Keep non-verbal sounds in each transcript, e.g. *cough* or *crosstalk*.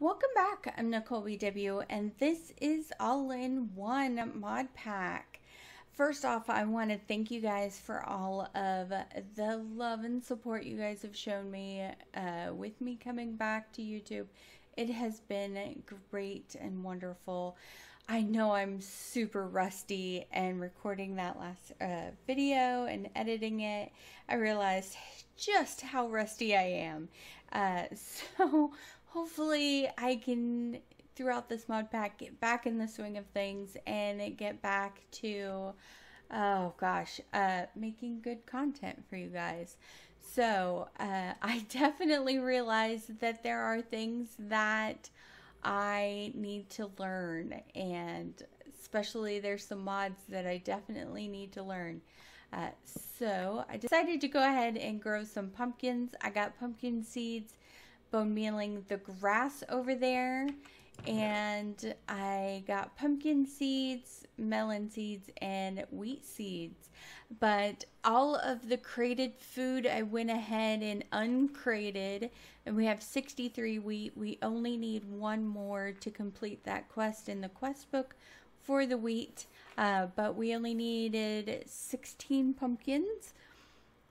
Welcome back. I'm Nicole BW, and this is All in One Mod Pack. First off, I want to thank you guys for all of the love and support you guys have shown me uh, with me coming back to YouTube. It has been great and wonderful. I know I'm super rusty and recording that last uh, video and editing it. I realized just how rusty I am. Uh, *laughs* so hopefully I can, throughout this mod pack, get back in the swing of things and get back to, oh gosh, uh, making good content for you guys. So uh, *laughs* I definitely realized that there are things that I need to learn, and especially there's some mods that I definitely need to learn. Uh, so I decided to go ahead and grow some pumpkins. I got pumpkin seeds, bone mealing the grass over there, and I got pumpkin seeds, melon seeds, and wheat seeds. But all of the crated food I went ahead and uncrated, and we have 63 wheat. We only need one more to complete that quest in the quest book for the wheat, uh, but we only needed 16 pumpkins.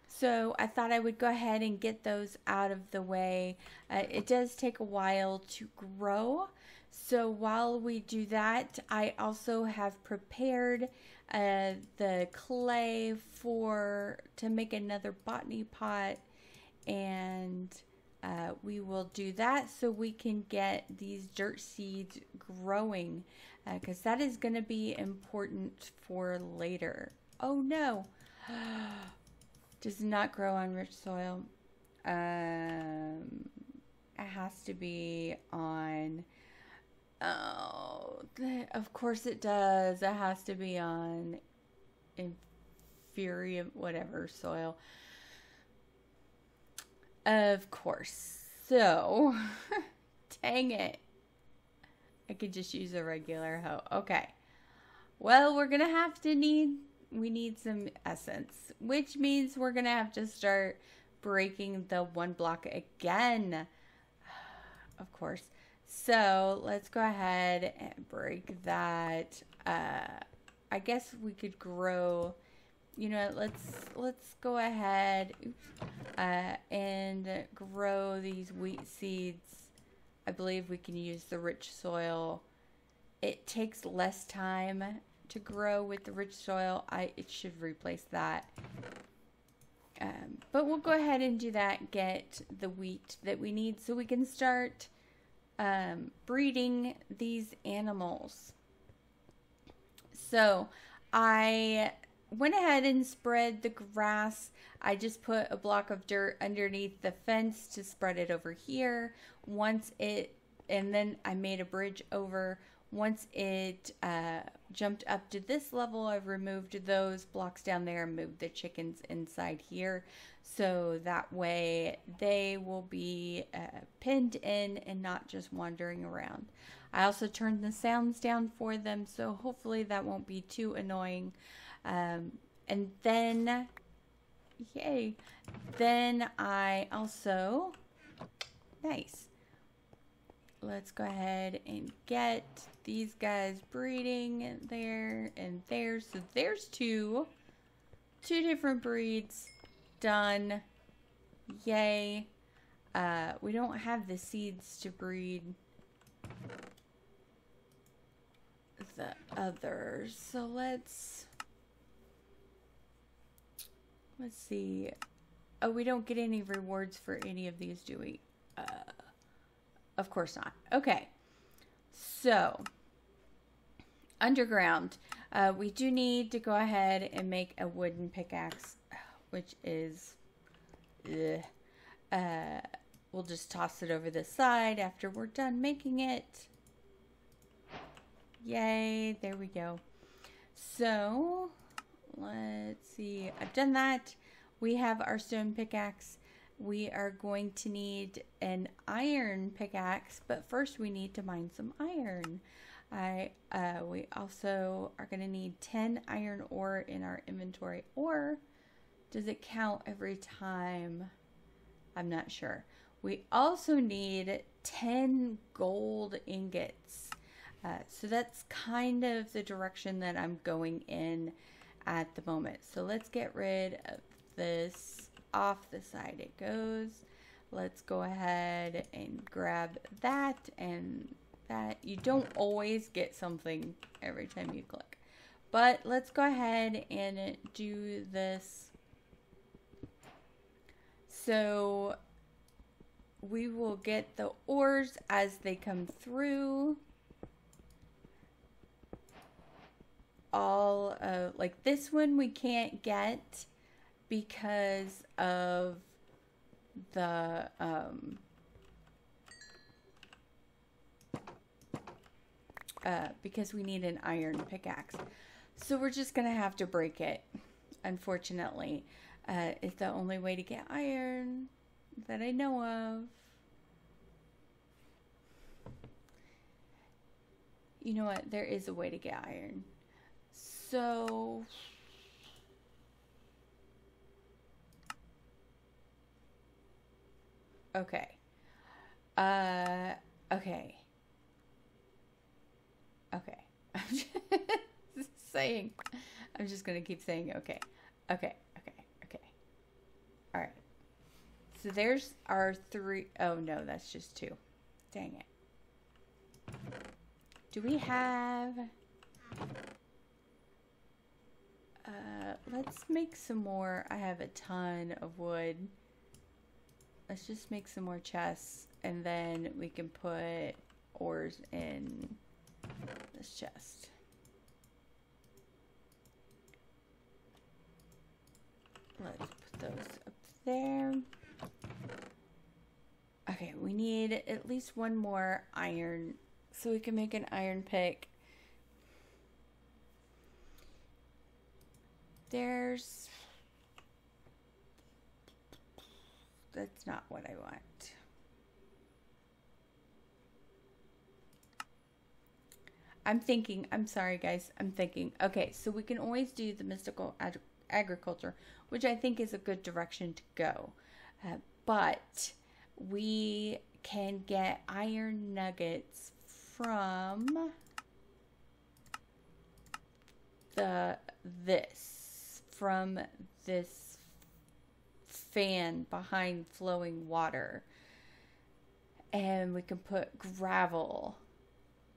So I thought I would go ahead and get those out of the way. Uh, it does take a while to grow. So while we do that, I also have prepared uh, the clay for to make another botany pot and uh, we will do that so we can get these dirt seeds growing because uh, that is going to be important for later. Oh no, *gasps* *gasps* *gasps* does not grow on rich soil. Um, it has to be on. Oh, of course it does. It has to be on Inferium whatever soil. Of course. So, *laughs* dang it. I could just use a regular hoe. Okay. Well, we're going to have to need, we need some essence, which means we're going to have to start breaking the one block again. *sighs* Of course. So let's go ahead and break that. Uh, I guess we could grow you know, let's let's go ahead oops, uh, and grow these wheat seeds. I believe we can use the rich soil. It takes less time to grow with the rich soil. I it should replace that. Um, but we'll go ahead and do that. Get the wheat that we need so we can start um, breeding these animals. So I went ahead and spread the grass. I just put a block of dirt underneath the fence to spread it over here. Once it, and then I made a bridge over. Once it uh, jumped up to this level, I've removed those blocks down there and moved the chickens inside here. So that way they will be uh, pinned in and not just wandering around. I also turned the sounds down for them, so hopefully that won't be too annoying. Um, and then, yay, then I also, nice. Let's go ahead and get these guys breeding there and there. So there's two, two different breeds done. Yay. Uh, we don't have the seeds to breed the others. So let's Let's see. Oh, we don't get any rewards for any of these, do we? Uh, of course not. Okay. So, underground. Uh, we do need to go ahead and make a wooden pickaxe, which is... Uh, we'll just toss it over the side after we're done making it. Yay, there we go. So, let's see. I've done that. We have our stone pickaxe. We are going to need an iron pickaxe, but first we need to mine some iron. I uh, we also are going to need 10 iron ore in our inventory. Or does it count every time? I'm not sure. We also need 10 gold ingots. Uh, so that's kind of the direction that I'm going in at the moment. So let's get rid of this off the side it goes. Let's go ahead and grab that and that. You don't always get something every time you click. But let's go ahead and do this. So we will get the ores as they come through. All uh, like this one we can't get because of the um, uh, because we need an iron pickaxe. So we're just gonna have to break it. Unfortunately, uh, it's the only way to get iron that I know of. You know what? There is a way to get iron. So. Okay. Uh, okay. Okay. *laughs* I'm just saying. I'm just going to keep saying okay. Okay. Okay. Okay. All right. So there's our three oh no, that's just two. Dang it. Do we have... Uh, let's make some more. I have a ton of wood. Let's just make some more chests and then we can put ores in this chest. Let's put those up there. Okay, we need at least one more iron so we can make an iron pick. There's... That's not what I want. I'm thinking, I'm sorry guys, I'm thinking, okay, so we can always do the mystical ag agriculture, which I think is a good direction to go. Uh, but we can get iron nuggets from the this from this fan behind flowing water and we can put gravel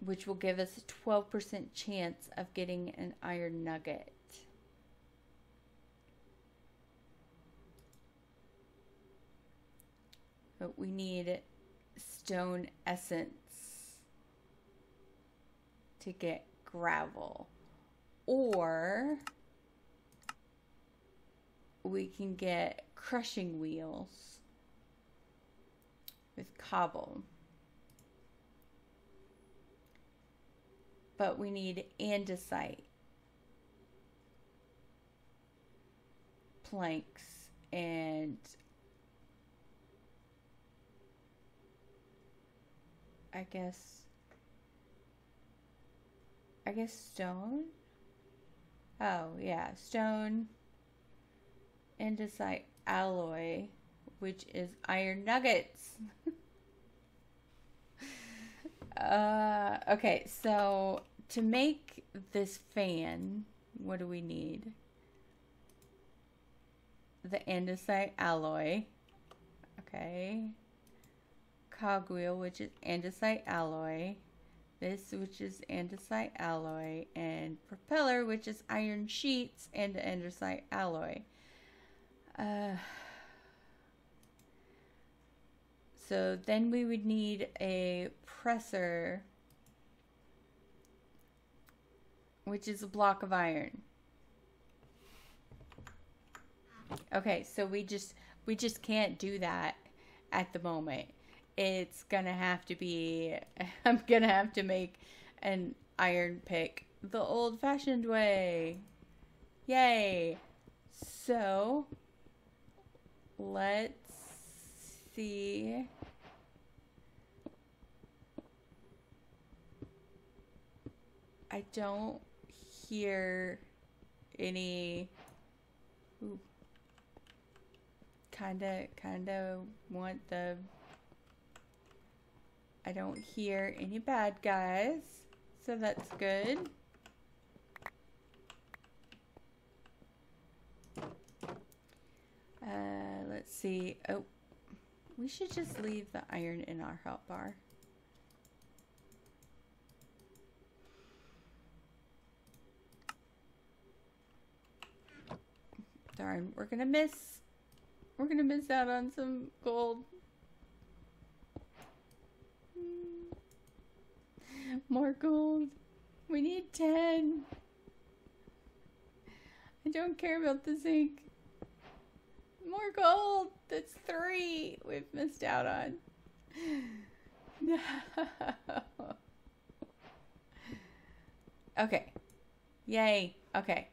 which will give us a 12% chance of getting an iron nugget but we need stone essence to get gravel. Or we can get crushing wheels with cobble. But we need andesite planks and I guess. I guess stone? Oh, yeah, stone, andesite alloy, which is iron nuggets. *laughs* uh, okay, so to make this fan, what do we need? The andesite alloy. Okay cogwheel, which is andesite alloy, this, which is andesite alloy, and propeller, which is iron sheets and andesite alloy. Uh, so then we would need a presser, which is a block of iron. Okay, so we just we just can't do that at the moment it's gonna have to be *laughs* I'm gonna have to make an iron pick the old fashioned way. Yay. So let's see. I don't hear any kinda kinda want the I don't hear any bad guys, so that's good. Uh, let's see. Oh, we should just leave the iron in our health bar. Darn, we're gonna miss. We're gonna miss out on some gold. Hmm. More gold. We need 10. I don't care about the zinc. More gold. That's three we've missed out on. No. *laughs* Okay. Yay. Okay.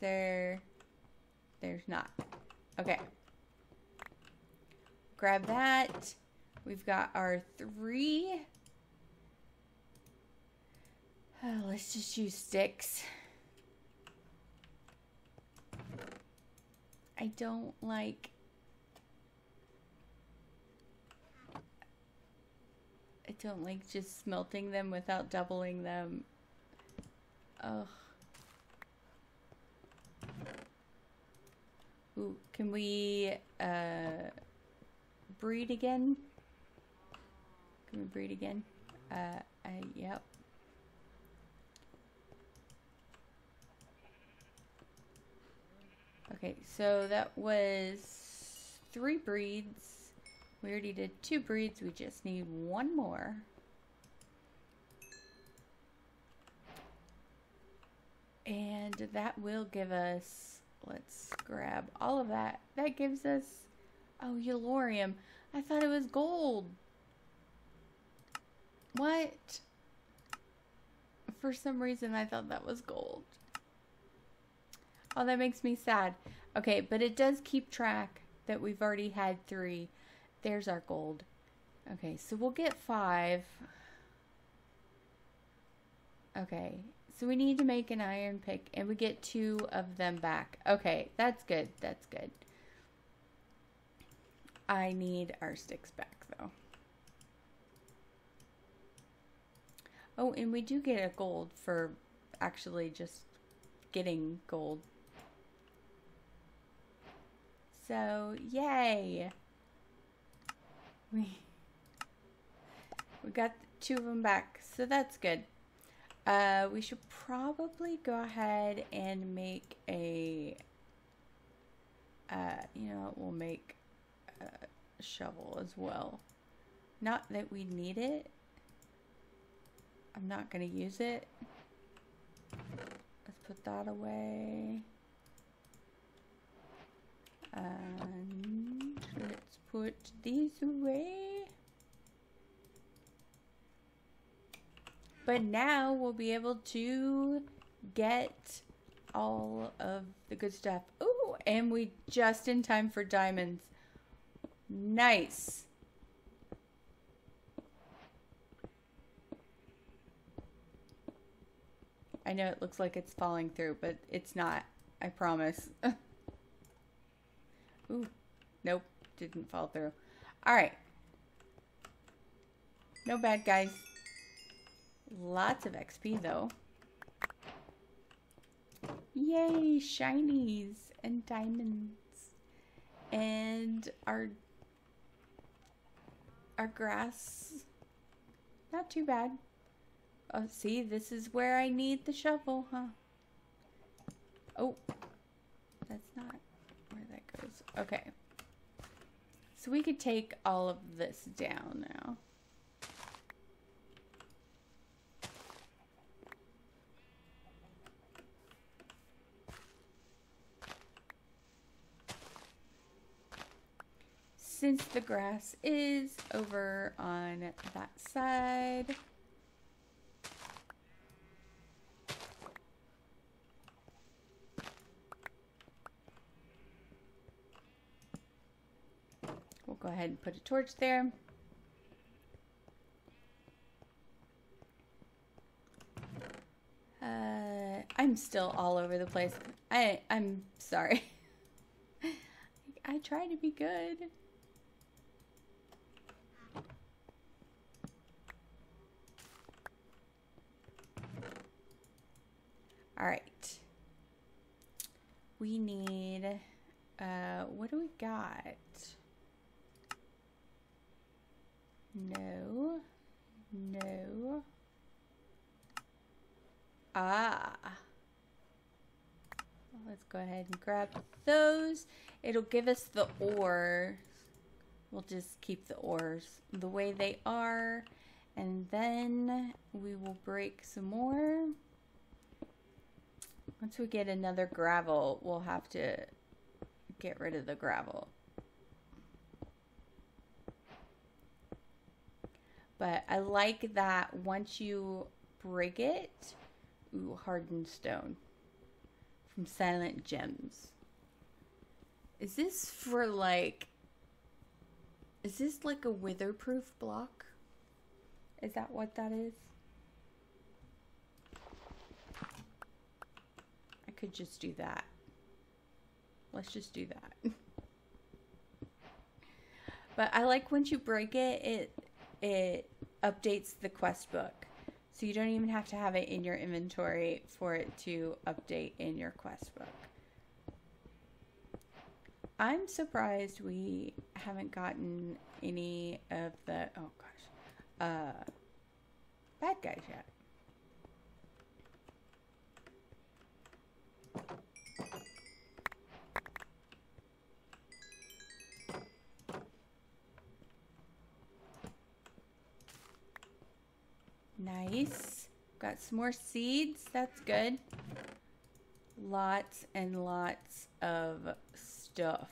There. There's not. Okay. Grab that. We've got our three. Oh, let's just use sticks. I don't like I don't like just smelting them without doubling them. Ugh. Can we uh, breed again? Can we breed again? Uh, yep. Okay, so that was three breeds. We already did two breeds. We just need one more. And that will give us, let's grab all of that. That gives us, oh, Eulorium. I thought it was gold. What? For some reason, I thought that was gold. Oh, that makes me sad. Okay, but it does keep track that we've already had three. There's our gold. Okay, so we'll get five. Okay, so we need to make an iron pick, and we get two of them back. Okay, that's good. That's good. I need our sticks back, though. Oh, and we do get a gold for actually just getting gold. So, yay! We, we got two of them back, so that's good. Uh, we should probably go ahead and make a, uh, you know, we'll make a shovel as well. Not that we need it. I'm not going to use it. Let's put that away. And let's put these away. But now we'll be able to get all of the good stuff. Ooh, and we just in time for diamonds. Nice. I know it looks like it's falling through, but it's not. I promise. *laughs* Ooh, nope, didn't fall through. All right. No bad guys. Lots of XP though. Yay, shinies and diamonds. And our our grass not too bad. Oh, see, this is where I need the shovel, huh? Oh, that's not where that goes. Okay. So we could take all of this down now. Since the grass is over on that side, We'll go ahead and put a torch there. Uh, I'm still all over the place. I I'm sorry. *laughs* I try to be good. All right. We need, uh, what do we got? No. No. Ah. Let's go ahead and grab those. It'll give us the ore. We'll just keep the ores the way they are. And then we will break some more. Once we get another gravel, we'll have to get rid of the gravel. But I like that once you break it, ooh, hardened stone from Silent Gems. Is this for like, is this like a witherproof block? Is that what that is? Could just do that. Let's just do that. *laughs* but I like once you break it, it it updates the quest book. So you don't even have to have it in your inventory for it to update in your quest book. I'm surprised we haven't gotten any of the oh gosh, uh, bad guys yet. Nice. Got some more seeds. That's good. Lots and lots of stuff.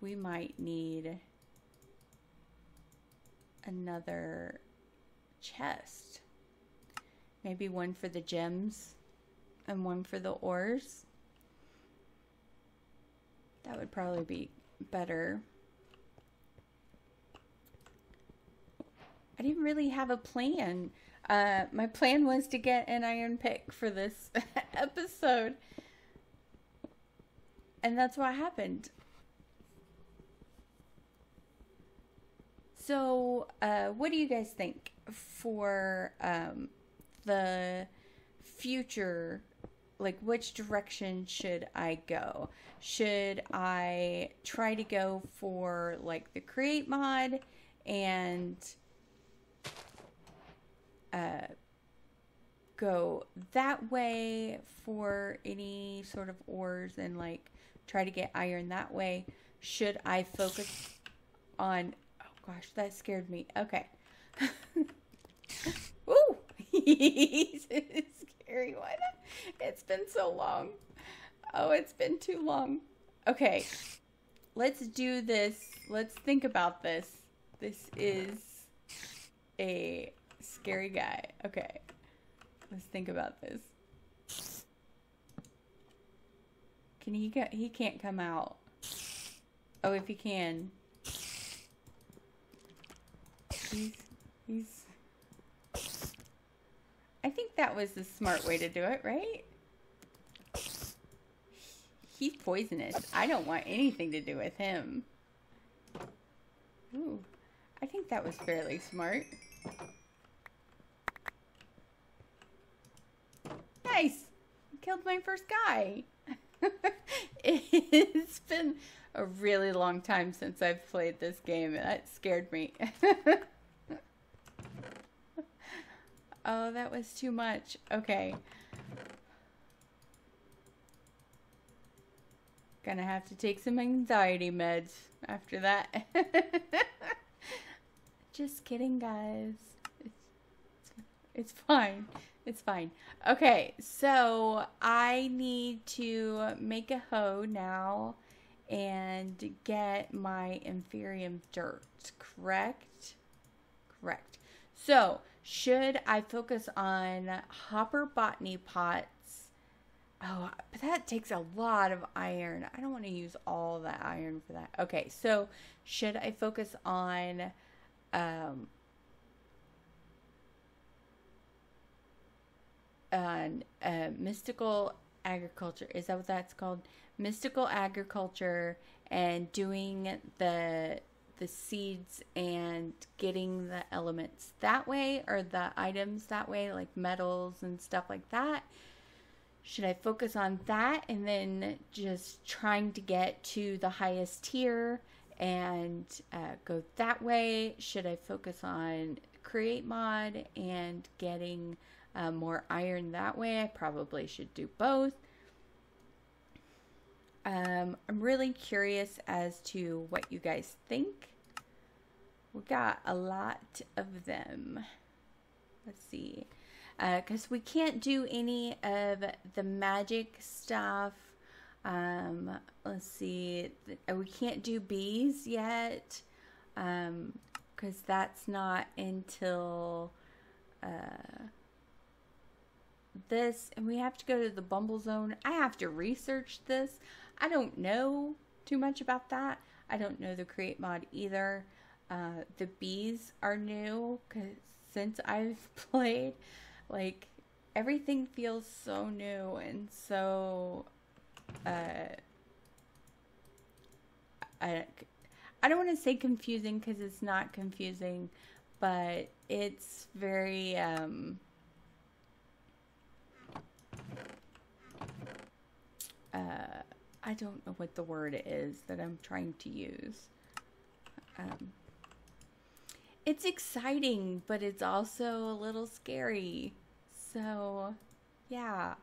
We might need another chest. Maybe one for the gems and one for the ores. That would probably be better. Didn't really have a plan. Uh, my plan was to get an iron pick for this *laughs* episode. And that's what happened. So, uh, what do you guys think for um, the future? Like, which direction should I go? Should I try to go for like the create mod and uh, go that way for any sort of ores and like try to get iron that way? Should I focus on oh gosh, that scared me. Okay. *laughs* Ooh, *laughs* he's a scary one. It's been so long. Oh, it's been too long. Okay, let's do this. Let's think about this. This is a scary guy. Okay. Let's think about this. Can he get he can't come out. Oh, if he can. He's he's I think that was the smart way to do it, right? He's poisonous. I don't want anything to do with him. Ooh. I think that was fairly smart. Nice! Killed my first guy. *laughs* it's been a really long time since I've played this game, and that scared me. *laughs* oh, that was too much. Okay. Gonna have to take some anxiety meds after that. *laughs* Just kidding, guys. It's, it's fine. It's fine. Okay, so I need to make a hoe now and get my Inferium dirt, correct? Correct. So, should I focus on hopper botany pots? Oh, but that takes a lot of iron. I don't want to use all that iron for that. Okay, so should I focus on um, on uh, mystical agriculture. Is that what that's called? Mystical agriculture and doing the the seeds and getting the elements that way or the items that way like metals and stuff like that should I focus on that and then just trying to get to the highest tier and uh, go that way? Should I focus on create mod and getting uh, more iron that way? I probably should do both. Um, I'm really curious as to what you guys think. We got a lot of them. Let's see because uh, we can't do any of the magic stuff. Um, let's see, uh, we can't do bees yet because um, that's not until uh, this, and we have to go to the Bumble Zone. I have to research this. I don't know too much about that. I don't know the create mod either. Uh, the bees are new because since I've *laughs* played. Like everything feels so new and so uh I I don't want to say confusing cuz it's not confusing, but it's very um uh I don't know what the word is that I'm trying to use. Um it's exciting, but it's also a little scary. So, yeah.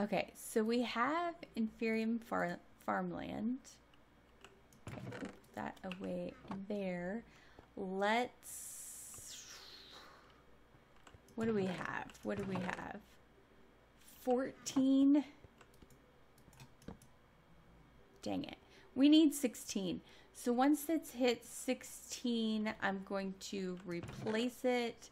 Okay, so we have Inferium far- Farmland. Okay, put that away there. Let's. What do we have? What do we have? 14. Dang it. We need 16. So once it's hit 16, I'm going to replace it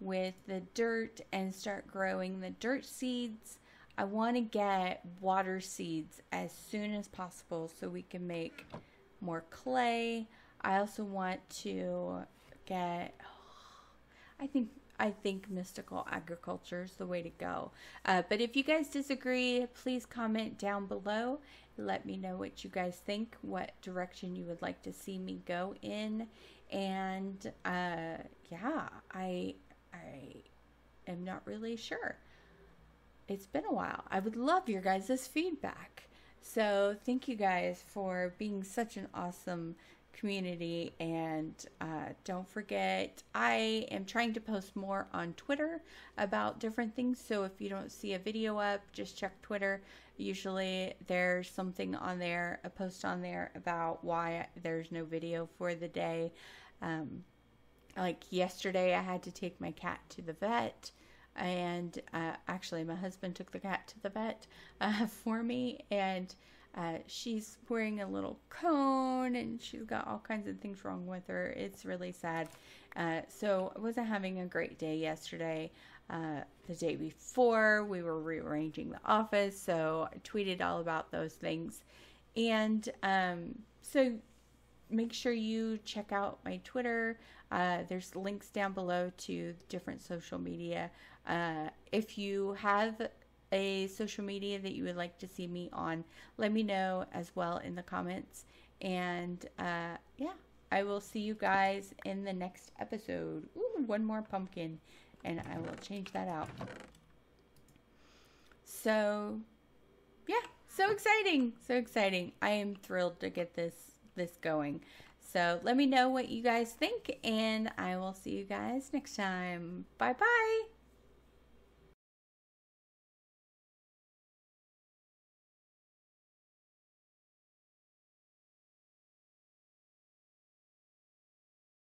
with the dirt and start growing the dirt seeds. I want to get water seeds as soon as possible so we can make more clay. I also want to get I think I think mystical agriculture is the way to go. Uh, but if you guys disagree, please comment down below let me know what you guys think, what direction you would like to see me go in. And uh, yeah, I I am not really sure. It's been a while. I would love your guys' feedback. So thank you guys for being such an awesome community. And uh, don't forget, I am trying to post more on Twitter about different things. So if you don't see a video up, just check Twitter. Usually there's something on there, a post on there about why there's no video for the day. Um, like yesterday, I had to take my cat to the vet. And uh, actually, my husband took the cat to the vet uh, *laughs* for me. And uh, she's wearing a little cone and she's got all kinds of things wrong with her. It's really sad. Uh, so I wasn't having a great day yesterday. Uh, the day before, we were rearranging the office, so I tweeted all about those things. And um, so make sure you check out my Twitter. Uh, there's links down below to different social media. Uh, if you have a social media that you would like to see me on, let me know as well in the comments. And uh, yeah, I will see you guys in the next episode. Ooh, one more pumpkin and I will change that out. So, yeah, so exciting, so exciting. I am thrilled to get this this going. So, let me know what you guys think and I will see you guys next time. Bye-bye.